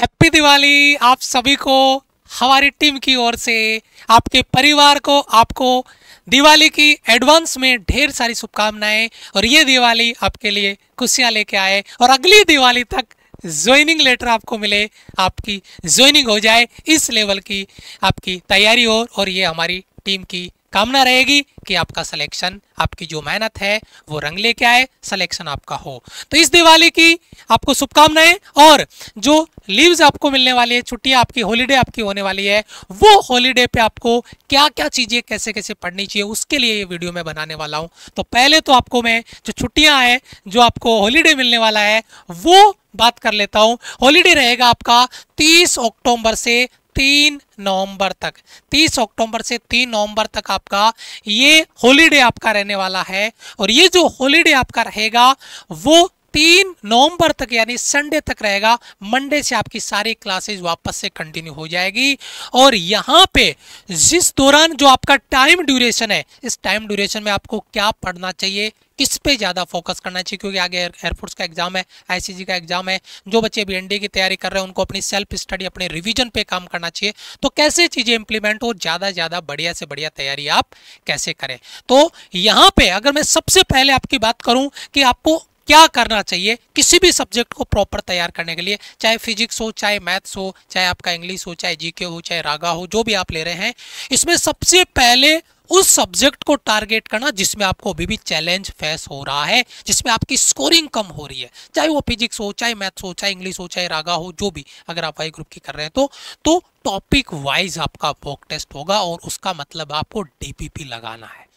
Happy Diwali आप सभी को, हमारी टीम की ओर से, आपके परिवार को, आपको दिवाली की एडवांस में ढेर सारी शुभकामनाएँ। और ये दिवाली आपके लिए खुशियाँ लेके आए। और अगली दिवाली तक ज्वाइनिंग लेटर आपको मिले, आपकी ज्वाइनिंग हो जाए इस लेवल की आपकी तैयारी हो। और ये हमारी टीम की कामना रहेगी कि आपका सिलेक्शन आपकी जो मेहनत है, वो रंग लेके आए सिलेक्शन आपका हो। तो इस दिवाली की आपको शुभकामनाएँ और जो लीव्स आपको मिलने वाली है, छुट्टियाँ आपकी हॉलीडे आपकी होने वाली है, वो हॉलीडे पे आपको क्या क्या चीज़ें कैसे कैसे पढ़नी चाहिए, उसके लिए ये वीडियो मैं बनाने वाला हूँ। तो पहले तो आपको मैं जो छुट्टियाँ हैं, जो आपको हॉलीडे मिलने वाला है, वो बात कर लेता हूँ। हॉलीडे रहेगा आपका 30 अक्टूबर से तीन नवंबर तक, तीस अक्टूबर से तीन नवंबर तक आपका ये होलीडे आपका रहने वाला है और ये जो होलीडे आपका रहेगा, वो तीन नवंबर तक, यानी संडे तक रहेगा। मंडे से आपकी सारी क्लासेस वापस से कंटिन्यू हो जाएगी। और यहाँ पे जिस दौरान जो आपका टाइम ड्यूरेशन है, इस टाइम ड्यूरेशन में आपको क्या पढ़ना चाहिए, किस पे ज़्यादा फोकस करना चाहिए, क्योंकि आगे एयरफोर्स का एग्ज़ाम है आईसीजी का एग्ज़ाम है, जो बच्चे एनडी की तैयारी कर रहे हैं, उनको अपनी सेल्फ स्टडी अपने रिवीजन पे काम करना चाहिए। तो कैसे चीज़ें इंप्लीमेंट हो, ज़्यादा ज़्यादा बढ़िया से बढ़िया तैयारी आप कैसे करें? तो यहाँ पे अगर मैं सबसे पहले आपकी बात करूँ कि आपको क्या करना चाहिए किसी भी सब्जेक्ट को प्रॉपर तैयार करने के लिए, चाहे फिजिक्स हो, चाहे मैथ्स हो, चाहे आपका इंग्लिश हो, चाहे जीके हो, चाहे रागा हो, जो भी आप ले रहे हैं, इसमें सबसे पहले उस सब्जेक्ट को टारगेट करना जिसमें आपको अभी भी चैलेंज फेस हो रहा है, जिसमें आपकी स्कोरिंग कम हो रही है, चाहे वो फिजिक्स हो, चाहे मैथ्स हो, चाहे इंग्लिश हो, चाहे रागा हो, जो भी अगर आप वाई ग्रुप की कर रहे हैं तो तो टॉपिक वाइज आपका वॉक टेस्ट होगा और उसका मतलब आपको डीपीपी लगाना है।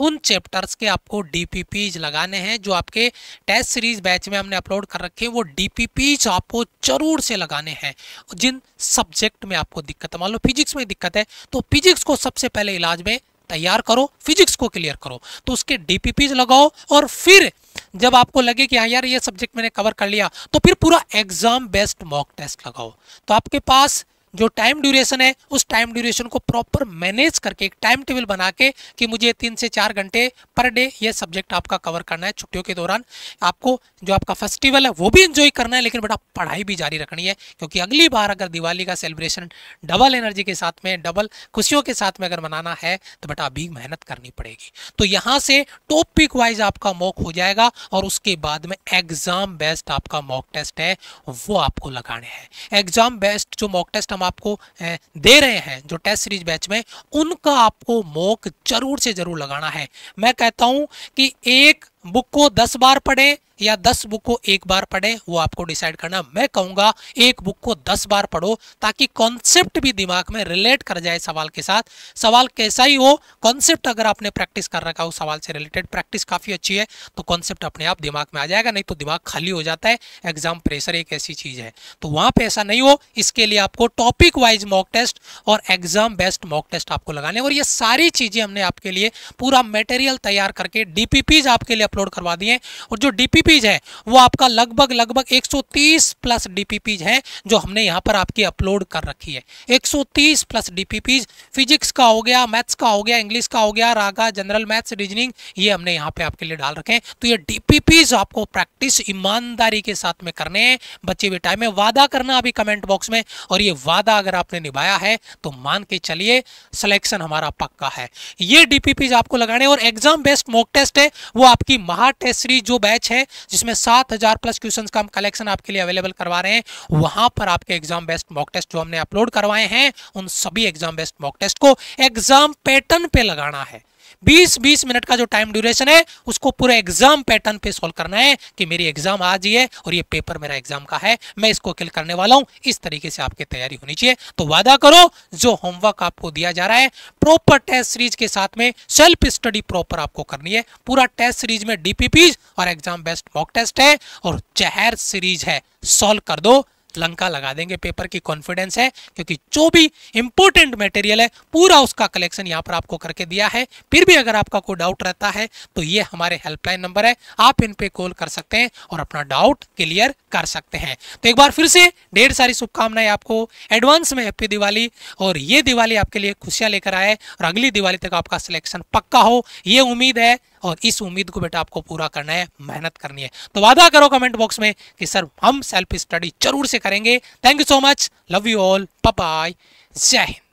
उन चैप्टर्स के आपको डीपीपीज लगाने हैं, जो आपके टेस्ट सीरीज़ बैच में हमने अपलोड कर रखे हैं, वो डीपीपीज आपको ज़रूर से लगाने हैं। जिन सब्जेक्ट में आपको दिक्कत है, मान लो फिजिक्स में दिक्कत है तो फिजिक्स को सबसे पहले इलाज में तैयार करो फिजिक्स को क्लियर करो। तो उसके डीपीपीज लगाओ, और फिर जब आपको लगे कि हाँ यार ये सब्जेक्ट मैंने कवर कर लिया तो फिर पूरा एग्ज़ाम बेस्ड मॉक टेस्ट लगाओ। तो आपके पास जो टाइम ड्यूरेशन है, उस टाइम ड्यूरेशन को प्रॉपर मैनेज करके, एक टाइम टेबल बना के कि मुझे तीन से चार घंटे पर डे ये सब्जेक्ट आपका कवर करना है छुट्टियों के दौरान। आपको जो आपका फेस्टिवल है, वो भी इंजॉय करना है, लेकिन बेटा पढ़ाई भी जारी रखनी है, क्योंकि अगली बार अगर दिवाली का सेलिब्रेशन डबल एनर्जी के साथ में डबल खुशियों के साथ में अगर मनाना है तो बेटा अभी मेहनत करनी पड़ेगी। तो यहाँ से टॉपिक वाइज आपका मॉक हो जाएगा और उसके बाद में एग्ज़ाम बेस्ट आपका मॉक टेस्ट है, वो आपको लगाने हैं। एग्ज़ाम बेस्ट जो मॉक टेस्ट हम आपको दे रहे हैं जो टेस्ट सीरीज़ बैच में, उनका आपको मॉक ज़रूर से ज़रूर लगाना है। मैं कहता हूँ कि एक बुक को दस बार पढ़ें या दस बुक को एक बार पढ़ें, वो आपको डिसाइड करना। मैं कहूँगा, एक बुक को दस बार पढ़ो, ताकि कॉन्सेप्ट भी दिमाग में रिलेट कर जाए सवाल के साथ। सवाल कैसा ही हो कॉन्सेप्ट अगर आपने प्रैक्टिस कर रखा हो, सवाल से रिलेटेड प्रैक्टिस काफ़ी अच्छी है तो कॉन्सेप्ट अपने आप दिमाग में आ जाएगा, नहीं तो दिमाग खाली हो जाता है। एग्ज़ाम प्रेशर एक ऐसी चीज़ है। तो वहाँ पर ऐसा नहीं हो, इसके लिए आपको टॉपिक वाइज मॉक टेस्ट और एग्ज़ाम बेस्ड मॉक टेस्ट आपको लगाने और ये सारी चीज़ें हमने आपके लिए पूरा मेटेरियल तैयार करके डीपीपीज आपके लिए अपलोड करवा दिए और जो डीपीपीज है। वो आपका लगभग लगभग 130 प्लस डीपीपीज है, जो हमने यहाँ पर आपकी अपलोड कर रखी है। 130 प्लस डीपीपीज फिजिक्स का हो गया मैथ्स का हो गया इंग्लिश का हो गया, रागा जनरल मैथ्स रीजनिंग ये हमने यहाँ पे आपके लिए डाल रखे हैं। तो ये डीपीपीज आपको प्रैक्टिस ईमानदारी के साथ में करने हैं। बच्चे बेटा में वादा करना अभी कमेंट बॉक्स में। और ये वादा अगर आपने निभाया है तो मान के चलिए सिलेक्शन हमारा पक्का है। ये डीपीपीज आपको लगाने और एग्ज़ाम बेस्ड मॉक टेस्ट है। वो आपकी महा टेस्ट सीरीज़ जो बैच है जिसमें सात हज़ार प्लस क्वेश्चन का हम कलेक्शन आपके लिए अवेलेबल करवा रहे हैं। वहाँ पर आपके एग्ज़ाम बेस्ट मॉक टेस्ट जो हमने अपलोड करवाए हैं, उन सभी एग्ज़ाम बेस्ट मॉक टेस्ट को एग्ज़ाम पैटर्न पे लगाना है। 20-20 मिनट का जो टाइम ड्यूरेशन है, उसको पूरे एग्ज़ाम पैटर्न पे सॉल्व करना है कि मेरी एग्ज़ाम आज ही है और ये पेपर मेरा एग्ज़ाम का है। मैं इसको किल करने वाला हूँ। इस तरीके से आपकी तैयारी होनी चाहिए। तो वादा करो, जो होमवर्क आपको दिया जा रहा है प्रॉपर टेस्ट सीरीज़ के साथ में सेल्फ स्टडी प्रॉपर आपको करनी है। पूरा टेस्ट सीरीज़ में डीपीपी और एग्ज़ाम बेस्ट मॉक टेस्ट है और जहर सीरीज़ है। सॉल्व कर दो। लंका लगा देंगे। पेपर की कॉन्फिडेंस है, क्योंकि जो भी इंपॉर्टेंट मटेरियल है, पूरा उसका कलेक्शन यहाँ पर आपको करके दिया है। फिर भी अगर आपका कोई डाउट रहता है तो ये हमारे हेल्पलाइन नंबर है। आप इन पे कॉल कर सकते हैं और अपना डाउट क्लियर कर सकते हैं। तो एक बार फिर से ढेर सारी शुभकामनाएँ आपको। एडवांस में हैप्पी दिवाली और ये दिवाली आपके लिए खुशियाँ लेकर आए। और अगली दिवाली तक आपका सिलेक्शन पक्का हो। ये उम्मीद है और इस उम्मीद को बेटा आपको पूरा करना है, मेहनत करनी है। तो वादा करो कमेंट बॉक्स में कि सर, हम सेल्फ स्टडी ज़रूर से करेंगे। Thank you so much love you all bye जय हिंद